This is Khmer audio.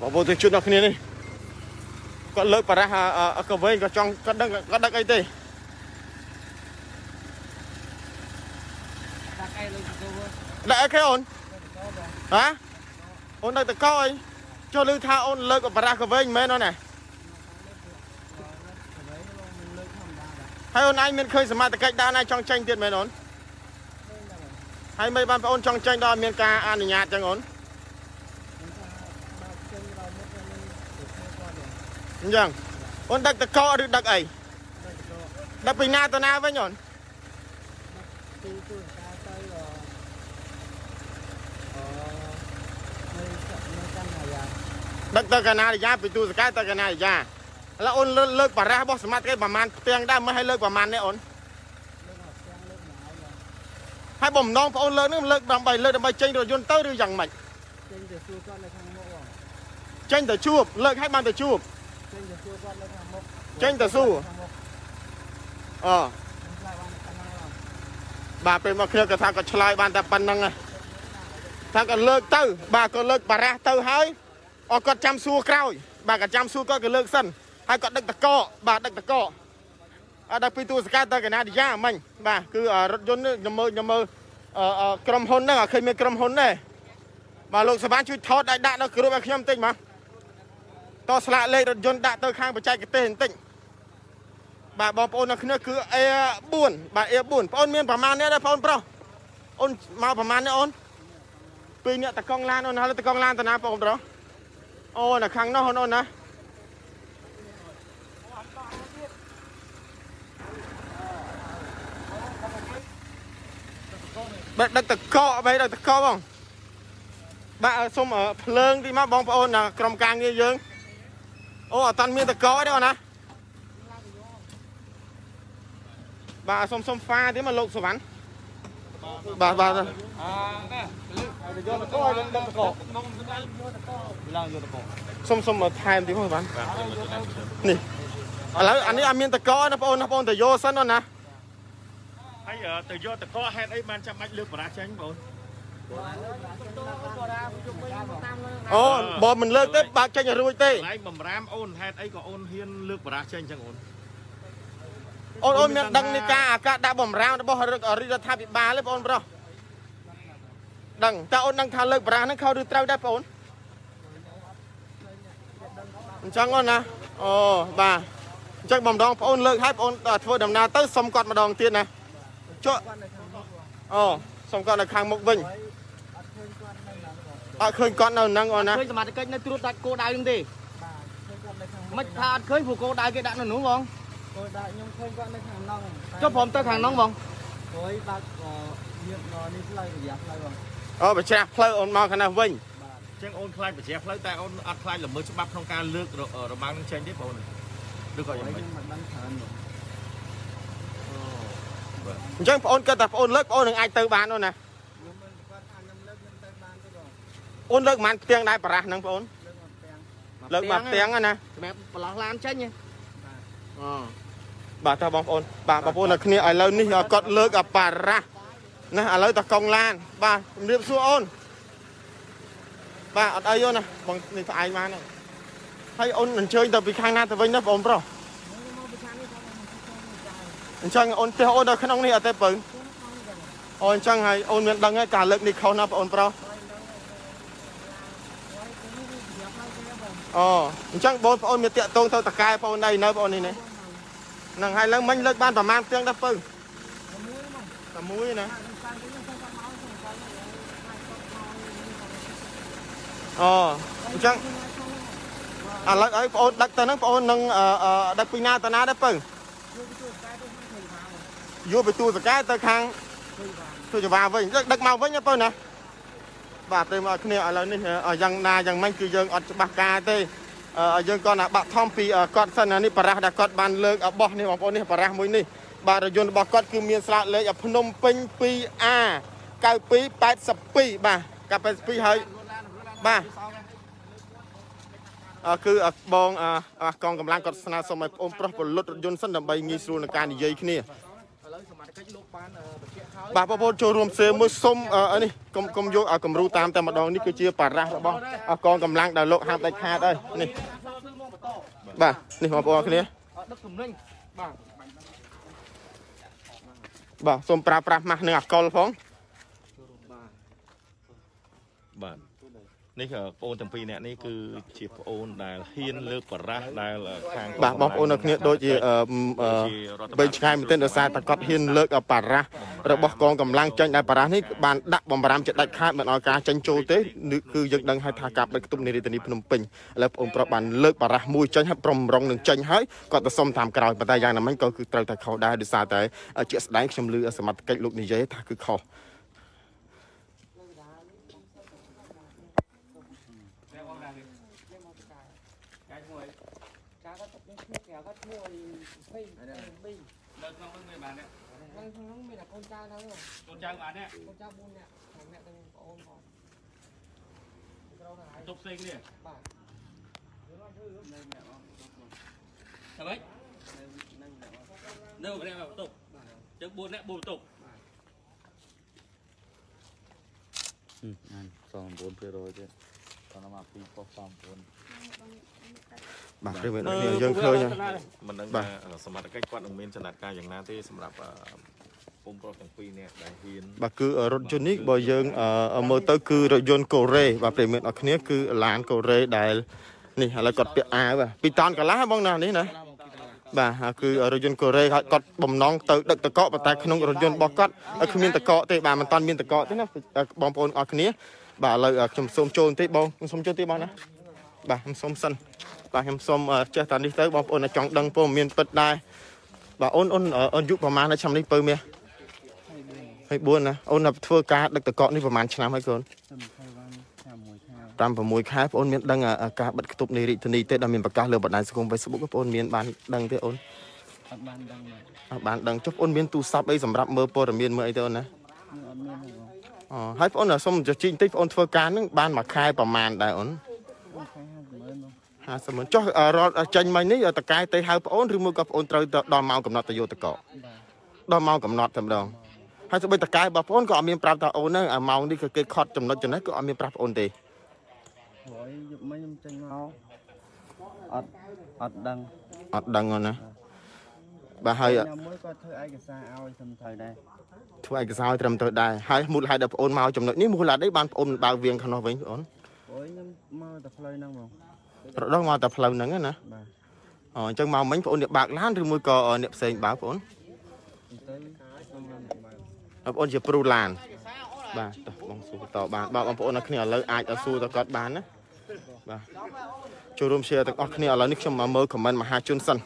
បងប្អូនទស្សនិកជនអ្នកគ្នានេះគាត់លើកបារះក៏វិញក៏ចង់គាត់ដឹងគាត់ដឹកអីទេដាក់អីលើទៅដាក់អីគេអូនហ៎អូនដឹកតកអីចុះឮថាអូនលើកបារះក៏វិញមែនអូនណាហើយអូនឯងមានឃើញសមត្ថកិច្ចដែរណាចង់ចេញទៀតមែនអូនហើយមិនបានបងអូនចង់ចេញដល់មានការអនុញ្ញាតចឹងអូន អញ្ចឹងអូនដឹកតកឬដឹកអីដឹកពីណាទៅណាវិញអូនទីទូការទៅអឺនៅនៅកាន់អាយ៉ាដឹកទៅកណារិយាពីទូសកែទៅកណារិយាឥឡូវអូនលើកលើកបារះរបស់សមត្ថកិច្ចប្រហែលផ្ទាំងដែរមិនឲ្យលើកប្រហែលនេះអូនលើកមកផ្ទាំងលើកមកហើយហើយបំណងបងអូនលើកនេះលើកដើម្បីលើកដើម្បីចេញរថយន្តទៅឬយ៉ាងម៉េចចេញទៅសួរគាត់នៅខាងមុខបងចេញទៅជួបលើកឲ្យបានទៅជួប ចេញទៅសួរគាត់នៅខាងមុខចេញទៅសួរខាងមុខអឺខ្ញុំឆ្លើយបានតែប៉ុណ្ណឹងបងបាទពេលមកគ្នាគាត់ថាគាត់ឆ្លើយបានតែប៉ុណ្្នឹងឯងថាគាត់លើកទៅ បាទគាត់លើកបារះទៅហើយអត់គាត់ចាំសួរក្រោយ បាទគាត់ចាំសួរគាត់ក៏លើកសិនហើយគាត់ដឹកតកបាទដឹកតកអត់ដល់ពីទូសកែទៅកណារិយាមិញបាទគឺរថយន្តនេះខ្ញុំមើលខ្ញុំមើលអឺក្រុមហ៊ុនហ្នឹងអត់ឃើញមានក្រុមហ៊ុនទេបាទលោកសវណ្ណជួយថតឲ្យដាក់នៅគ្រួឲ្យខ្ញុំបន្តិចមក តស្លាកលេខរថយន្តដាក់ទៅខាងបច្ចេកទេសបន្តិចបាទបងប្អូននៅគ្នាគឺ A4 បាទ A4 បងប្អូនមានប្រមាណនេះដែរបងប្រុសអូនមកប្រមាណនេះអូនពីរអ្នកតកង់ឡានអូនហើយតកង់ឡានតាណាបងប្រុសអូនៅខាងនោះអូនអូនណាបាទដឹកតកកបែរដឹកតកកបងបាទសុំភ្លើងទីមកបងប្អូនក្រុមការងារយើង អូអត់តាន់មានតកកទេអូនណាបាទសុំសុំហ្វាទីមកលោកសវណ្ណបាទបាទអានេះលើកយកតកឲ្យដឹកតកក្នុងស្ដៃយកតកឡើងយកតកសុំសុំថែមទីមកសវណ្ណនេះឥឡូវអានេះអត់មានតកណាបងប្អូនណាបងប្អូនទៅយកសិនអូនណាហើយទៅយកតកហេតុអីបានចាំបាច់លើកបរាចេញបងអូ បើមិនលើកទេបើកចេញឲ្យរួចទេកន្លែងបំរាមអូនហេតុអីក៏អូនហ៊ានលើកបរាចេញចឹងអូនអូនអូនមានដឹងនៃការអាកាសដាក់បំរាមរបស់រដ្ឋរដ្ឋាភិបាលទេបងប្រុសដឹងតើអូនដឹងថាលើកបារាំងហ្នឹងខុសឬត្រូវដែរបងអូនអញ្ចឹងអូនណាអូបាទអញ្ចឹងបំដងបងអូនលើកឲ្យបងអូនធ្វើដំណើរទៅសុំគាត់ម្ដងទៀតណាចុះគាត់នៅខាងមុខបងអូសុំគាត់នៅខាងមុខវិញ អត់ឃើញគាត់នៅហ្នឹងបងអត់ឃើញគាត់នៅហ្នឹងអូនណាឃើញសមាជិកនៅត្រួតដាច់គោដៅនឹងទេបាទឃើញគាត់នៅខាងមុខមិនថាអត់ឃើញព្រោះគោដៅគេដាក់នៅនោះបងគាត់ដាក់ខ្ញុំឃើញគាត់នៅខាងហ្នឹងចុះព្រមទៅខាងនោះបងព្រោះបាក់យើងនេះផ្លូវរយៈផ្លូវបងអូបើច្រាស់ផ្លូវអូនមកខាងនេះវិញបាទចឹងអូនខ្លាចបច្ចេកផ្លូវតែអូនអត់ខ្លាចល្មើសច្បាប់ក្នុងការលើកររបាំងនឹងចេញទេបងឬក៏យ៉ាងហើយម៉េចខ្ញុំមិនបានច្រើនបងអញ្ចឹងបងអូនគិតថាបងអូនលើកបងអូននឹងអាចទៅបានអូនណា ខ្ញុំមិនគាត់ថាខ្ញុំលើកខ្ញុំទៅបានទេបង អូនលើកប៉ុន្មានផ្ទាំងដែរបារះហ្នឹងបងអូនលើកមកទាំងលើកមកផ្ទាំងហ្នឹងណាសម្រាប់ប្រឡោះឡានចេញហ៎អបាទតើបងប្អូនបាទបងប្អូននៅគ្នាឥឡូវនេះគាត់លើកអាបារ៉ាស់ណាឥឡូវតកង់ឡាន បាទជំរាបសួរអូនបាទអត់អីអូនណាបងនេះផ្អែកបានហើយហើយអូនអញ្ជើញទៅពីខាងណាទៅវិញណាបងប្រុសអញ្ចឹងអូនផ្ទះអូននៅក្នុងនេះអត់ទេបើអូអញ្ចឹងហើយអូនមានដឹងហើយការលើកនេះខុសណាបងប្រុស អូអញ្ចឹងបងប្អូនមានតាក់ទងទៅតកែបងណៃនៅបងនេះនេះហ្នឹងហើយឡើងមិញលើកបានប្រមាណផ្ទាំងដែរបើតែមួយណាអូអញ្ចឹងឥឡូវឲ្យបងអូនដឹកទៅហ្នឹងបងអូននឹងអឺអឺដឹកពីណាទៅណាដែរបើយកពីទូសកែទៅខាងទូចវាវិញដឹកដឹកមកវិញណាបើណា បាទទៅមកគ្នាឥឡូវនេះយ៉ាងណាយ៉ាងម៉េចគឺយើងអត់ច្បាស់ការទេអឺយើងគាត់ណាបាក់ថំពីគាត់សិនណានេះបារះដែលគាត់បានលើកបោះនេះបងប្អូននេះបារះមួយនេះបាទរយន្តរបស់គាត់គឺមានស្លាកលេខភ្នំពេញ 2A 9282បាទ92ហើយបាទអឺគឺបងអកងកម្លាំងគាត់ស្នើសុំឲ្យបងប្រុសពលុតរថយន្តសិនដើម្បីងាយស្រួលក្នុងការនិយាយគ្នាវ សមាជិកលោកបានបញ្ជាក់ហើយបាទបងប្អូនចូលរួមសេមួយសុំអឺនេះកុំកុំយកឲ្យគំរូតាមតែម្ដងនេះគឺជាបារះរបស់អកងកម្លាំងដែលលោកហាមដាច់ខាតហើយនេះធ្វើមកបន្តបាទនេះបងប្អូនគ្នាដឹកទំនិញបាទបាទសូមប្រើប្រាស់ម៉ាស់នឹងអកុលផងបាទ នេះក៏បងប្អូនទាំងពីរនាក់នេះគឺជាបងប្អូនដែលហ៊ានលើកបរះដែលខាងបាទបងប្អូននៅគ្នាដូចជាអឺអឺបីឆ្ងាយមែនទែនដោយសារតែគាត់ហ៊ានលើកបារះរបស់កងកម្លាំងចេញដែលបារះនេះបានដាក់បំរាមចិត្តដាច់ខាតមិនឲ្យការចេញចូលទេនេះគឺយើងដឹងហើយថាការបិទគប់នៃរាជធានីភ្នំពេញឥឡូវបងប្អូនប្រុសបានលើកបារះមួយចេញហើយព្រមរងនឹងចេញហើយគាត់ទៅសុំតាមក្រោយប៉ុន្តែយ៉ាងណាមិញក៏គឺត្រូវតែខុសដែរដោយសារតែជាក់ស្ដែងខ្ញុំឮសមត្ថកិច្ចលោកនិយាយថាគឺខុស នៅក្នុងនោះមានបានទេខាងក្នុងមានតែកូនចៅនៅហ្នឹងកូនចៅបានទេកូនចៅ4នាក់ហើយអ្នកទាំងប្អូនផងក្រោយហើយទុកផ្សេងនេះបាទអ្វីនៅម្នាក់បន្ទប់ចឹង4នាក់4 បន្ទប់អាន29%ទៀតតោះមក2ប៉ុស្39បាទព្រមទាំងគ្នាយើងឃើញហើយមិនដឹងបាទថាសមត្ថកិច្ចគាត់នឹងមានចំណាត់ការយ៉ាងណាទេសម្រាប់អឺពុំប្រុសទាំងពីរនាក់ដែលហ៊ានបាទគឺរថយន្តនេះបើយើងអឺមើលទៅគឺរថយន្តកូរ៉េបាទប្រិមិត្តអរគ្នាគឺឡានកូរ៉េដែលនេះឥឡូវគាត់ពាក់អាវបាទពីរតនកន្លះបងណានេះណាបាទហើយគឺរថយន្តកូរ៉េហើយគាត់បំណងទៅដឹកតកកប៉ុន្តែក្នុងរថយន្តរបស់គាត់គ្មានតកកទេបាទមិនតាន់មានតកកទេណាបងប្អូនអរគ្នាបាទឥឡូវខ្ញុំសូមចូលបន្តិចបងខ្ញុំសូមចូលតិចបងណាបាទខ្ញុំសូមសិន បាទខ្ញុំសូមចេះតានេះទៅបងប្អូនចង់ដឹងព័ត៌មានពិតដែរបាទអូនអូនអូនយុប្រហែលនៅឆ្នាំនេះពៅមាស24ណាអូនទៅធ្វើការដឹកតកកនេះប្រហែលឆ្នាំហើយកូនខ្ញុំខែបានឆ្នាំមួយខែតាម6ខែបងអូនមានដឹងអាការបិទគប់នៃរាជធានីទេដែលមានប្រកាសលើបណ្ដាញសង្គម Facebook បងអូនមានបានដឹងទេអូនអត់បានដឹងមកអត់បានដឹងចុះបងអូនមានទូរស័ព្ទអីសម្រាប់មើលព័ត៌មានមើលអីទេអូនណាខ្ញុំអត់មានទេបងអូហើយបងអូនសុំជជិញតិចបងអូនធ្វើការហ្នឹងបានមួយខែប្រហែលដែរអូនខ្ញុំខែ 50ម៉ឺនបង50ម៉ឺនចុះរត់ចេញមិញនេះតកែទៅហៅបងអូនឬមួយក៏បងអូនត្រូវទៅដល់ម៉ោងកំណត់ទៅយកតកកបាទដល់ម៉ោងកំណត់តែម្ដងហើយទៅបីតកែរបស់បងអូនក៏អត់មានប្រាប់ថាអូនហ្នឹងអាម៉ោងនេះគឺគេខត់ចំណុចចំណេះក៏អត់មានប្រាប់បងអូនទេព្រោះយប់មិញខ្ញុំចេញមកអត់អត់ដឹងអត់ដឹងអូនណាបាទហើយណាមួយគាត់ធ្វើឯកសារឲ្យខ្ញុំត្រូវដែរធ្វើឯកសារឲ្យត្រឹមត្រូវដែរហើយមូលហេតុដែលបងអូនមកចំណុចនេះមូលហេតុអីបានបងអូនមិនបើកវៀងខាងនោះវិញបងអូនព្រោះខ្ញុំមកតែផ្លូវហ្នឹងបងប្រដងមកតែផ្លូវហ្នឹងណាបាទអូអញ្ចឹងមកមិញបងអូនអ្នកបើកឡានឬមួយក៏អ្នកផ្សេងបើកបងអូនទៅខ្ញុំបានតែបើកបងអូនជាព្រូឡានបាទតោះបងសួរតបានបាទបងប្អូនអ្នកគ្នាឥឡូវអាចឲ្យសួរតគាត់បានណាបាទចូលរួម share ទាំងអស់គ្នាឥឡូវនេះខ្ញុំមកមើល comment មហាជនសិន